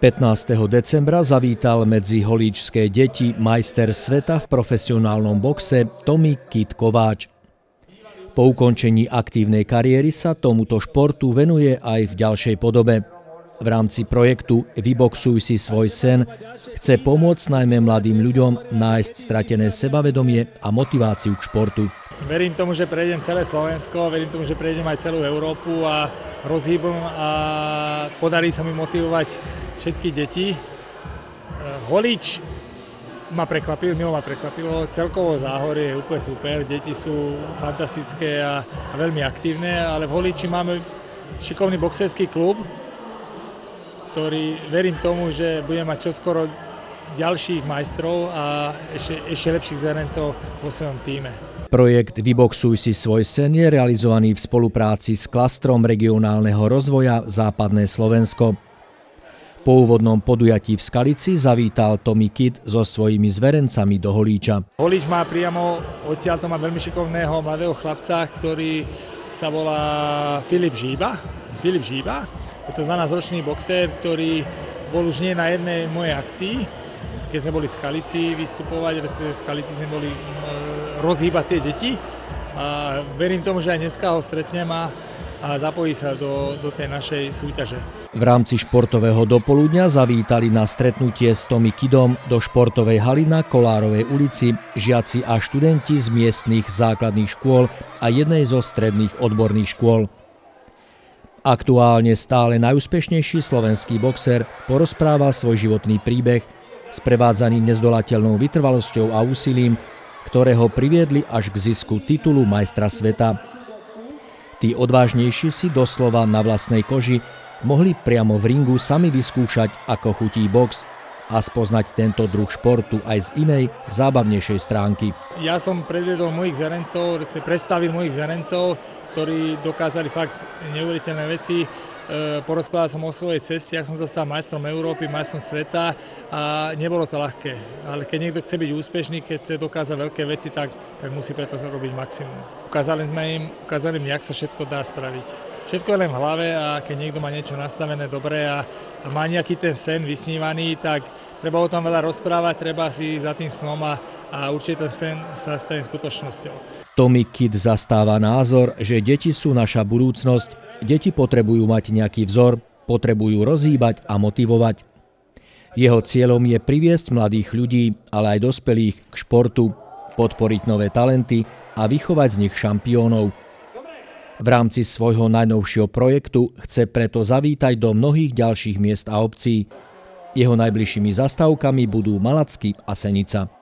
15. decembra zavítal medzi holíčské deti majster sveta v profesionálnom boxe Tomi Kit Kováč. Po ukončení aktívnej kariéry sa tomuto športu venuje aj v ďalšej podobe. V rámci projektu Vyboxuj si svoj sen chce pomôcť najmä mladým ľuďom nájsť stratené sebavedomie a motiváciu k športu. Verím tomu, že prejdem celé Slovensko, verím tomu, že prejdem aj celú Európu a rozhýbom a podarí sa mi motivovať všetky deti. E, Holíč ma prekvapil, milo ma prekvapilo. Celkovo záhorie je úplne super, deti sú fantastické a, a veľmi aktívne, ale v Holíči máme šikovný boxerský klub, ktorý verím tomu, že bude mať čoskoro ďalších majstrov a ešte, ešte lepších zverencov vo svojom týme. Projekt Vyboxuj si svoj sen je realizovaný v spolupráci s klastrom regionálneho rozvoja Západné Slovensko. Po úvodnom podujatí v Skalici zavítal Tommy Kid so svojimi zverencami do Holíča. Holíč má priamo, odtiaľ to má veľmi šikovného mladého chlapca, ktorý sa volá Filip Žíba. Filip Žíba. Je to 12-ročný boxer, ktorý bol už nie na jednej mojej akcii, keď sme boli v Skalici vystupovať, v Skalici sme boli rozhýbať tie deti. A verím tomu, že aj dneska ho stretnem a a zapojí sa do, do tej našej súťaže. V rámci športového dopoludňa zavítali na stretnutie s Tomi Kidom do športovej haly na Kolárovej ulici žiaci a študenti z miestnych základných škôl a jednej zo stredných odborných škôl. Aktuálne stále najúspešnejší slovenský boxer porozprával svoj životný príbeh, sprevádzaný nezdolateľnou vytrvalosťou a úsilím, ktoré ho priviedli až k zisku titulu majstra sveta. Tí odvážnejší si doslova na vlastnej koži mohli priamo v ringu sami vyskúšať, ako chutí box a spoznať tento druh športu aj z inej, zábavnejšej stránky. Ja som predviedol mojich zerencov, predstavil mojich zerencov, ktorí dokázali fakt neuveriteľné veci. E, porozprával som o svojej ceste, ak som sa stal majstrom Európy, majstrom sveta a nebolo to ľahké. Ale keď niekto chce byť úspešný, keď chce dokázať veľké veci, tak, tak musí preto robiť maximum. Ukázali sme im, ukázali im, jak sa všetko dá spraviť. Všetko je len v hlave a keď niekto má niečo nastavené dobre a, a má nejaký ten sen vysnívaný, tak treba o tom veľa rozprávať, treba si za tým snom a, a určite ten sen sa stane skutočnosťou. Tommy Kid zastáva názor, že deti sú naša budúcnosť Deti potrebujú mať nejaký vzor, potrebujú rozhýbať a motivovať. Jeho cieľom je priviesť mladých ľudí, ale aj dospelých k športu, podporiť nové talenty a vychovať z nich šampiónov. V rámci svojho najnovšieho projektu chce preto zavítať do mnohých ďalších miest a obcí. Jeho najbližšími zastávkami budú Malacky a Senica.